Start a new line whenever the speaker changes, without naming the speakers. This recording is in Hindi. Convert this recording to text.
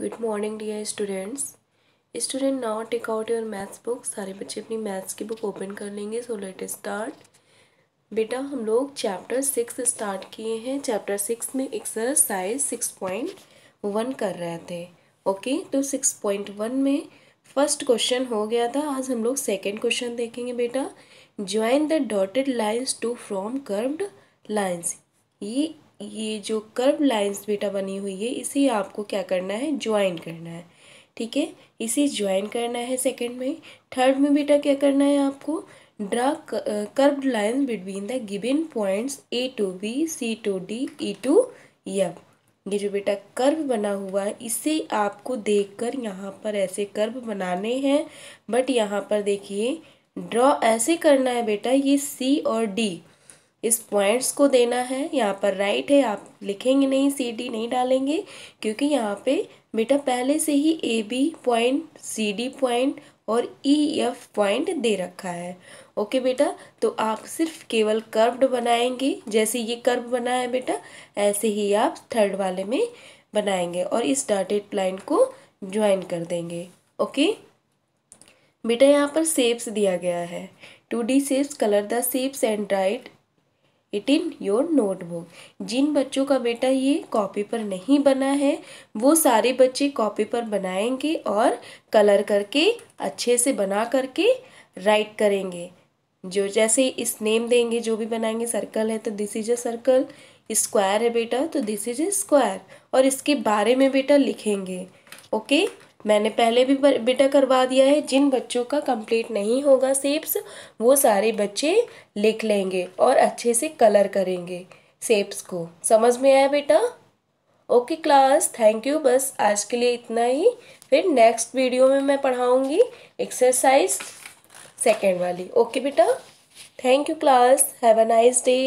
Good morning dear students student now take out your maths book सारे बच्चे अपनी मैथ्स की बुक ओपन कर लेंगे सो लेट स्टार्ट बेटा, हम लोग चैप्टर सिक्स स्टार्ट किए हैं। चैप्टर सिक्स में एक्सरसाइज सिक्स पॉइंट वन कर रहे थे। ओके तो सिक्स पॉइंट वन में फ़र्स्ट क्वेश्चन हो गया था। आज हम लोग सेकेंड क्वेश्चन देखेंगे बेटा। Join the dotted lines to from curved lines ये ये जो कर्व लाइंस बेटा बनी हुई है, इसे आपको क्या करना है? ज्वाइन करना है। ठीक है? इसे ज्वाइन करना है सेकंड में। थर्ड में बेटा क्या करना है आपको? Draw curve line between the given points A to B C to D E to F ये जो बेटा कर्व बना हुआ है, इसे आपको देखकर यहाँ पर ऐसे कर्व बनाने हैं। बट यहाँ पर देखिए ड्रॉ ऐसे करना है बेटा, ये सी और डी इस पॉइंट्स को देना है। यहाँ पर राइट है, आप लिखेंगे नहीं सी डी नहीं डालेंगे, क्योंकि यहाँ पे बेटा पहले से ही A B point C D point और ई एफ़ पॉइंट दे रखा है। ओके बेटा तो आप सिर्फ़ केवल कर्व्ड बनाएँगे, जैसे ये कर्व बना है बेटा, ऐसे ही आप थर्ड वाले में बनाएँगे और इस डॉटेड लाइन को ज्वाइन कर देंगे। ओके बेटा यहाँ पर सेप्स दिया गया है। Two D shapes colour the shapes and write it in your notebook जिन बच्चों का बेटा ये कॉपी पर नहीं बना है, वो सारे बच्चे कॉपी पर बनाएँगे और कलर करके, अच्छे से बना करके राइट करेंगे। जो जैसे इस नेम देंगे, जो भी बनाएँगे सर्कल है तो this is a circle square है बेटा तो दिस इज़ ए स्क्वायर और इसके बारे में बेटा लिखेंगे। ओके मैंने पहले भी बेटा करवा दिया है। जिन बच्चों का कंप्लीट नहीं होगा सेप्स वो सारे बच्चे लिख लेंगे और अच्छे से कलर करेंगे सेप्स को। समझ में आया बेटा? ओके क्लास थैंक यू बस आज के लिए इतना ही। फिर नेक्स्ट वीडियो में मैं पढ़ाऊँगी एक्सरसाइज सेकेंड वाली। ओके बेटा? Thank you class have a nice day